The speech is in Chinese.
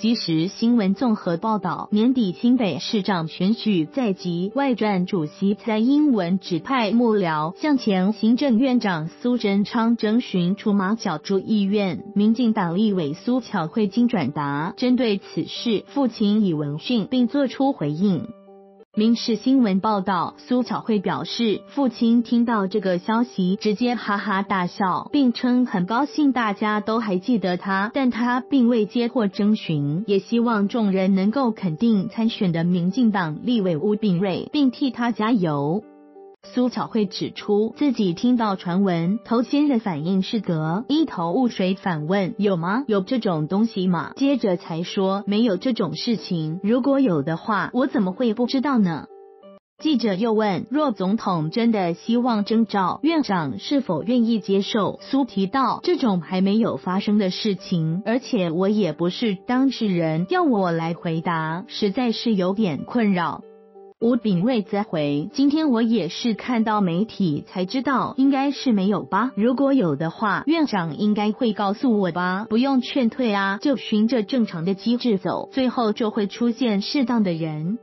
即时新闻综合报道，年底清北市长选举在即，外传主席蔡英文指派幕僚向前行政院长苏贞昌征询出马角逐意愿。民进党立委苏巧慧经转达，针对此事，父亲已闻讯并作出回应。民事新闻报道，苏巧慧表示，父亲听到这个消息，直接哈哈大笑，并称很高兴大家都还记得他，但他并未接获征询，也希望众人能够肯定参选的民进党立委吴炳瑞，并替他加油。苏巧慧指出，自己听到传闻，头先的反应是得一头雾水，反问有吗？有这种东西吗？接着才说没有这种事情，如果有的话，我怎么会不知道呢？记者又问，若总统真的希望征召院长，是否愿意接受？苏提到，这种还没有发生的事情，而且我也不是当事人，要我来回答，实在是有点困扰。吴炳瑞则回：“今天我也是看到媒体才知道，应该是没有吧？如果有的话，院长应该会告诉我吧？不用劝退啊，就循着正常的机制走，最后就会出现适当的人。”